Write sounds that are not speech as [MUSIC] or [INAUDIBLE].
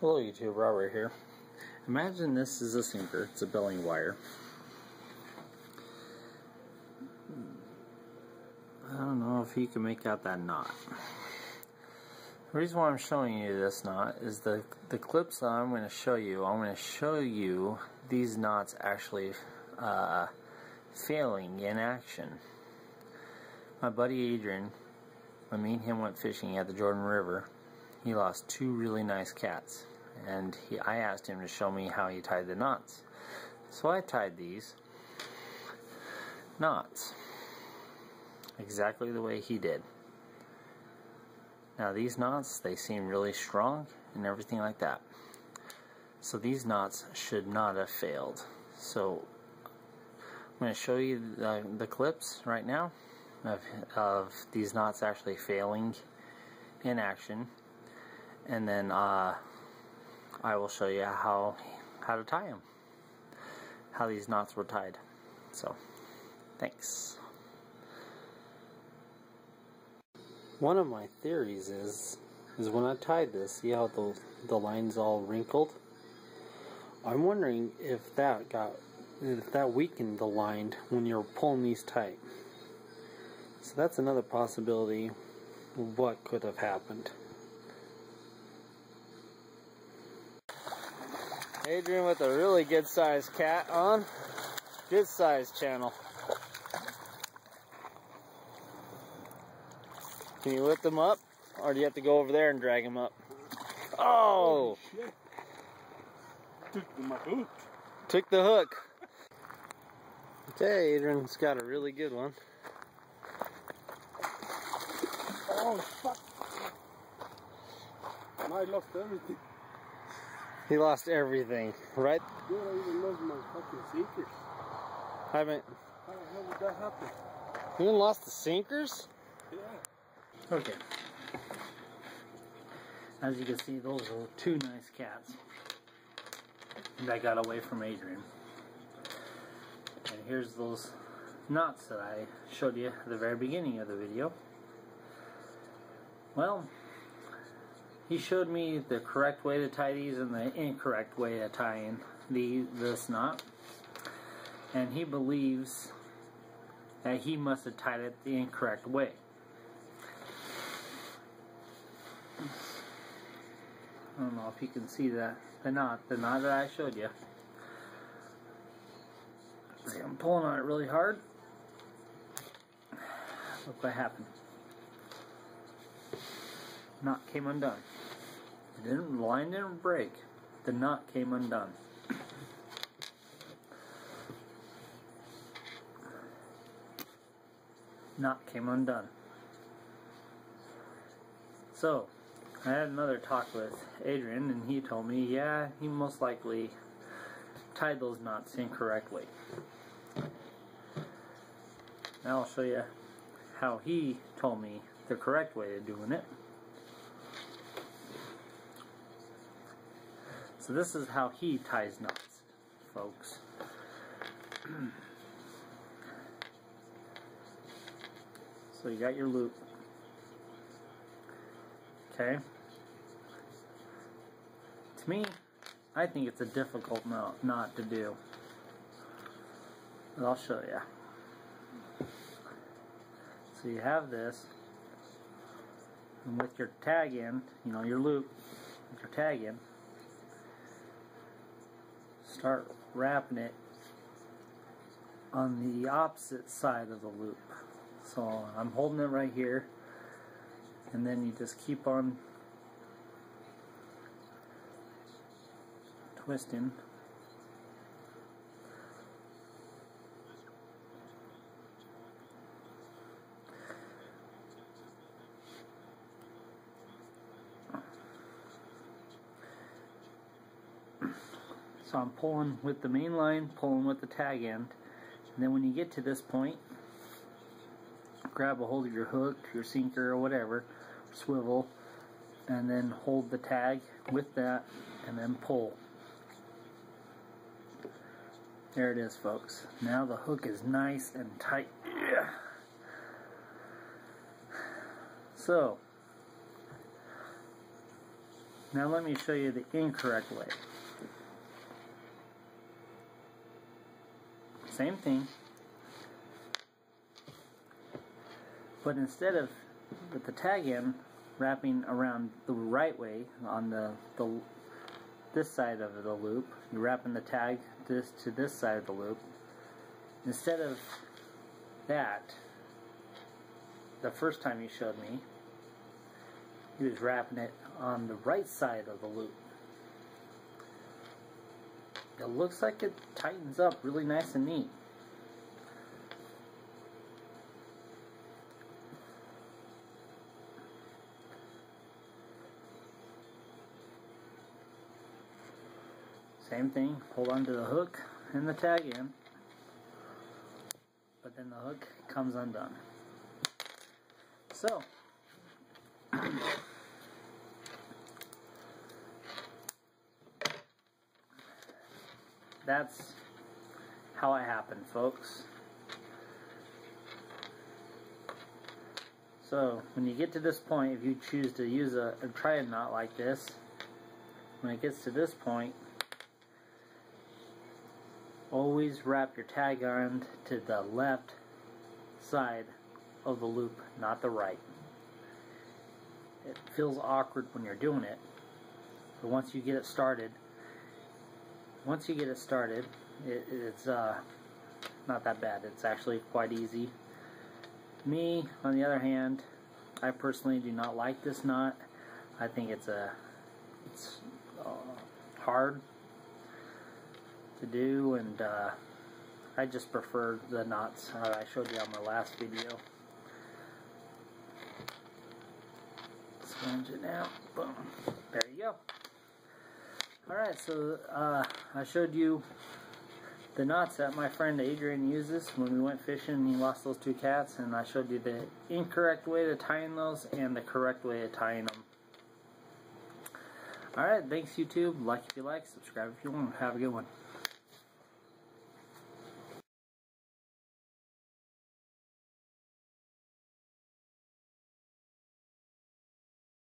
Hello YouTube, Robert here. Imagine this is a sinker, it's a billing wire. I don't know if you can make out that knot. The reason why I'm showing you this knot is the, the clips that I'm going to show you, I'm going to show you these knots actually uh, failing in action. My buddy Adrian, when me and him went fishing at the Jordan River, he lost two really nice cats and he, I asked him to show me how he tied the knots. So I tied these knots exactly the way he did. Now these knots, they seem really strong and everything like that. So these knots should not have failed. So I'm going to show you the, the clips right now of, of these knots actually failing in action and then uh, I will show you how how to tie them how these knots were tied. So thanks. One of my theories is is when I tied this see how the the lines all wrinkled? I'm wondering if that got if that weakened the line when you're pulling these tight. So that's another possibility what could have happened Adrian with a really good sized cat on. Good sized channel. Can you lift them up? Or do you have to go over there and drag them up? Oh! Took my hook. Took the hook. Okay, Adrian's got a really good one. Oh, fuck. And I lost everything. He lost everything, right? Dude, I even lost my fucking sinkers. I Haven't. How the hell did that happen? You even lost the sinkers? Yeah. Okay. As you can see, those are two nice cats that got away from Adrian. And here's those knots that I showed you at the very beginning of the video. Well, he showed me the correct way to tie these and the incorrect way to tie in the this knot. And he believes that he must have tied it the incorrect way. I don't know if you can see that the knot, the knot that I showed you. See, I'm pulling on it really hard. Look what happened. Knot came undone. It didn't line didn't break. The knot came undone. Knot came undone. So, I had another talk with Adrian, and he told me, yeah, he most likely tied those knots incorrectly. Now I'll show you how he told me the correct way of doing it. So this is how he ties knots, folks. so you got your loop. Okay. To me, I think it's a difficult knot, to do. But I'll show you. So you have this, and with your tag end, you know, your loop, with your tag end, start wrapping it on the opposite side of the loop. So I'm holding it right here and then you just keep on twisting So I'm pulling with the main line, pulling with the tag end. And then when you get to this point, grab a hold of your hook, your sinker, or whatever, swivel, and then hold the tag with that, and then pull. There it is, folks. Now the hook is nice and tight. Yeah. So, Now let me show you the incorrect way. Same thing. But instead of with the tag end wrapping around the right way on the, the this side of the loop, you're wrapping the tag this to this side of the loop. Instead of that, the first time you showed me, he was wrapping it on the right side of the loop. It looks like it tightens up really nice and neat. Same thing, hold on to the hook and the tag end, but then the hook comes undone. So, [CLEARS THROAT] that's how it happened, folks. So, when you get to this point, if you choose to use a, a try a knot like this, when it gets to this point, always wrap your tag end to the left side of the loop, not the right. It feels awkward when you're doing it, but once you get it started, once you get it started, it, it's uh, not that bad. It's actually quite easy. Me, on the other hand, I personally do not like this knot. I think it's a it's uh, hard to do, and uh, I just prefer the knots I showed you on my last video. Sponge it out. Boom. There you go. Alright, so uh, I showed you the knots that my friend Adrian uses when we went fishing and he lost those two cats, and I showed you the incorrect way to tying those and the correct way of tying them. Alright, thanks YouTube. Like if you like, subscribe if you want. Have a good one.